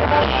Yes!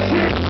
Yeah.